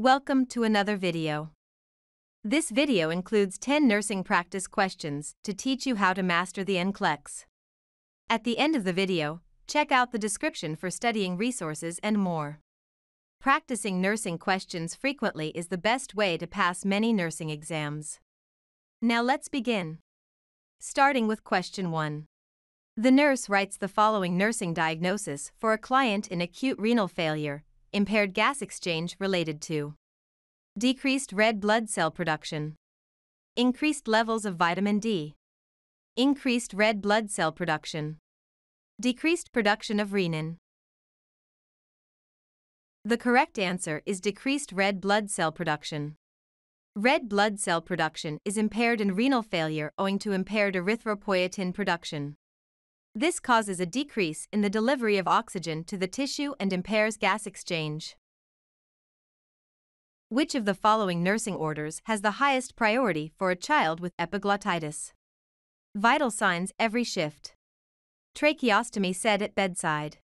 Welcome to another video. This video includes 10 nursing practice questions to teach you how to master the NCLEX. At the end of the video, check out the description for studying resources and more. Practicing nursing questions frequently is the best way to pass many nursing exams. Now let's begin. Starting with question 1. The nurse writes the following nursing diagnosis for a client in acute renal failure impaired gas exchange related to decreased red blood cell production, increased levels of vitamin D, increased red blood cell production, decreased production of renin. The correct answer is decreased red blood cell production. Red blood cell production is impaired in renal failure owing to impaired erythropoietin production. This causes a decrease in the delivery of oxygen to the tissue and impairs gas exchange. Which of the following nursing orders has the highest priority for a child with epiglottitis? Vital signs every shift. Tracheostomy said at bedside.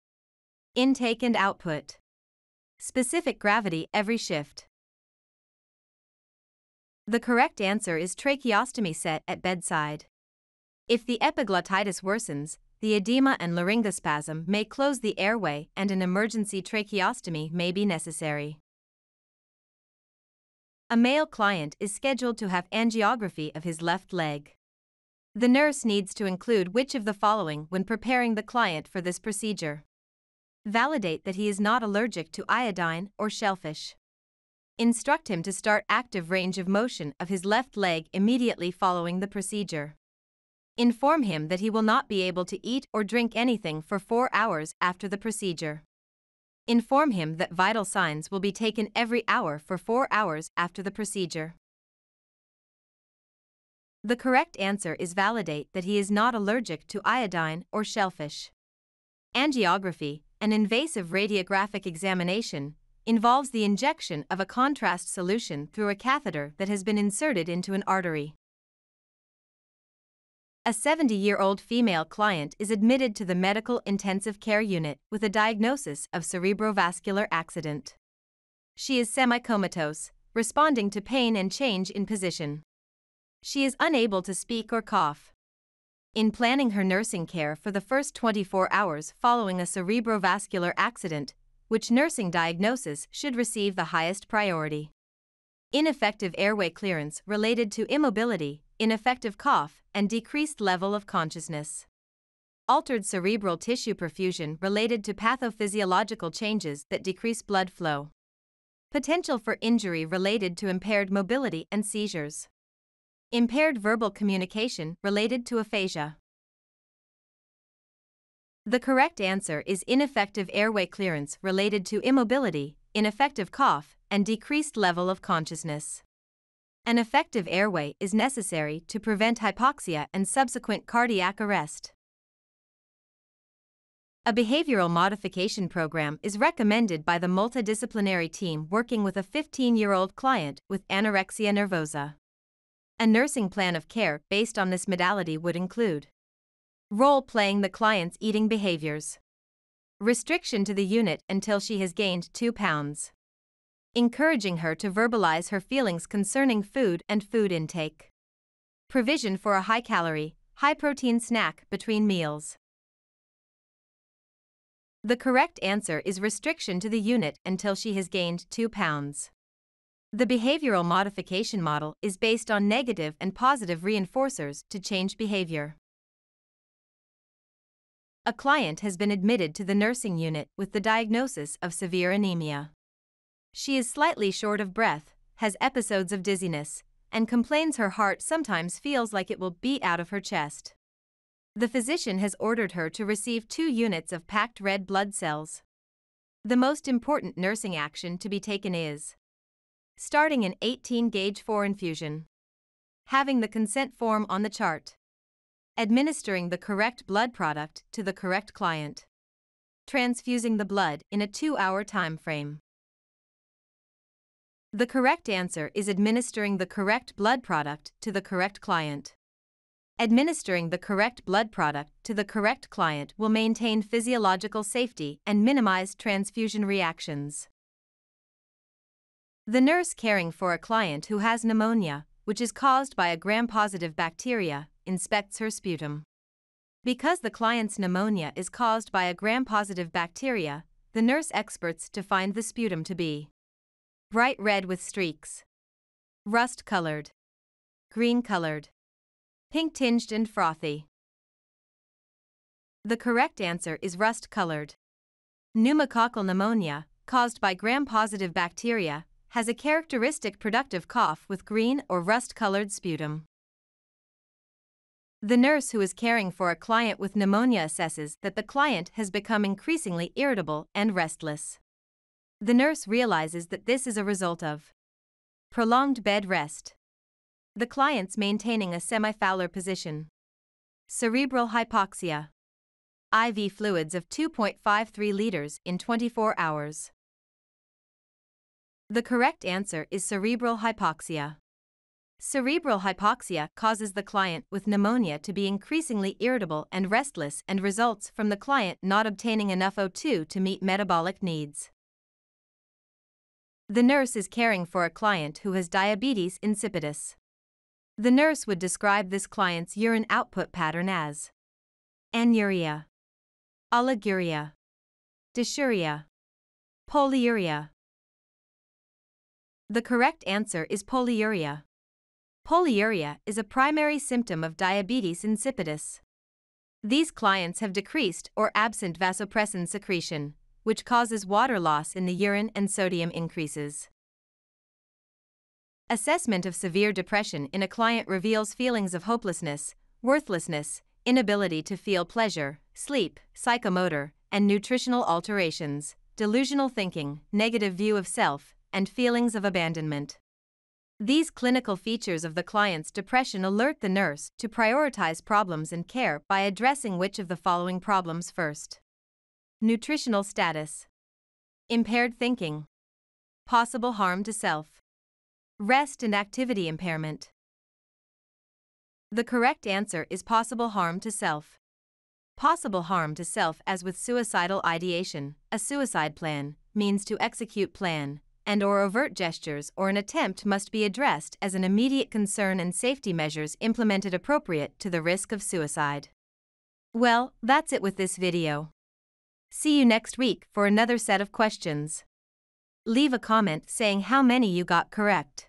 Intake and output. Specific gravity every shift. The correct answer is tracheostomy set at bedside. If the epiglottitis worsens, the edema and laryngospasm may close the airway and an emergency tracheostomy may be necessary. A male client is scheduled to have angiography of his left leg. The nurse needs to include which of the following when preparing the client for this procedure. Validate that he is not allergic to iodine or shellfish. Instruct him to start active range of motion of his left leg immediately following the procedure. Inform him that he will not be able to eat or drink anything for four hours after the procedure. Inform him that vital signs will be taken every hour for four hours after the procedure. The correct answer is validate that he is not allergic to iodine or shellfish. Angiography, an invasive radiographic examination, involves the injection of a contrast solution through a catheter that has been inserted into an artery. A 70 year old female client is admitted to the medical intensive care unit with a diagnosis of cerebrovascular accident. She is semi comatose, responding to pain and change in position. She is unable to speak or cough. In planning her nursing care for the first 24 hours following a cerebrovascular accident, which nursing diagnosis should receive the highest priority? Ineffective airway clearance related to immobility, ineffective cough, and decreased level of consciousness. Altered cerebral tissue perfusion related to pathophysiological changes that decrease blood flow. Potential for injury related to impaired mobility and seizures. Impaired verbal communication related to aphasia. The correct answer is ineffective airway clearance related to immobility, ineffective cough, and decreased level of consciousness. An effective airway is necessary to prevent hypoxia and subsequent cardiac arrest. A behavioral modification program is recommended by the multidisciplinary team working with a 15 year old client with anorexia nervosa. A nursing plan of care based on this modality would include role playing the client's eating behaviors, restriction to the unit until she has gained 2 pounds encouraging her to verbalize her feelings concerning food and food intake. Provision for a high calorie, high protein snack between meals. The correct answer is restriction to the unit until she has gained 2 pounds. The behavioral modification model is based on negative and positive reinforcers to change behavior. A client has been admitted to the nursing unit with the diagnosis of severe anemia. She is slightly short of breath, has episodes of dizziness, and complains her heart sometimes feels like it will beat out of her chest. The physician has ordered her to receive two units of packed red blood cells. The most important nursing action to be taken is starting an 18 gauge 4 infusion, having the consent form on the chart, administering the correct blood product to the correct client, transfusing the blood in a two hour time frame. The correct answer is administering the correct blood product to the correct client. Administering the correct blood product to the correct client will maintain physiological safety and minimize transfusion reactions. The nurse caring for a client who has pneumonia, which is caused by a gram positive bacteria, inspects her sputum. Because the client's pneumonia is caused by a gram positive bacteria, the nurse experts to find the sputum to be bright red with streaks, rust colored, green colored, pink tinged, and frothy. The correct answer is rust colored. Pneumococcal pneumonia, caused by gram positive bacteria, has a characteristic productive cough with green or rust colored sputum. The nurse who is caring for a client with pneumonia assesses that the client has become increasingly irritable and restless. The nurse realizes that this is a result of prolonged bed rest, the client's maintaining a semi-Fowler position, cerebral hypoxia, IV fluids of 2.53 liters in 24 hours. The correct answer is cerebral hypoxia. Cerebral hypoxia causes the client with pneumonia to be increasingly irritable and restless and results from the client not obtaining enough O2 to meet metabolic needs. The nurse is caring for a client who has diabetes insipidus. The nurse would describe this client's urine output pattern as anuria, oliguria, dysuria, polyuria. The correct answer is polyuria. Polyuria is a primary symptom of diabetes insipidus. These clients have decreased or absent vasopressin secretion, which causes water loss in the urine and sodium increases. Assessment of severe depression in a client reveals feelings of hopelessness, worthlessness, inability to feel pleasure, sleep, psychomotor, and nutritional alterations, delusional thinking, negative view of self, and feelings of abandonment. These clinical features of the client's depression alert the nurse to prioritize problems and care by addressing which of the following problems first. Nutritional status, impaired thinking, possible harm to self, rest and activity impairment. The correct answer is possible harm to self. Possible harm to self, as with suicidal ideation, a suicide plan, means to execute plan, and or overt gestures or an attempt must be addressed as an immediate concern and safety measures implemented appropriate to the risk of suicide. Well, that's it with this video. See you next week for another set of questions. Leave a comment saying how many you got correct.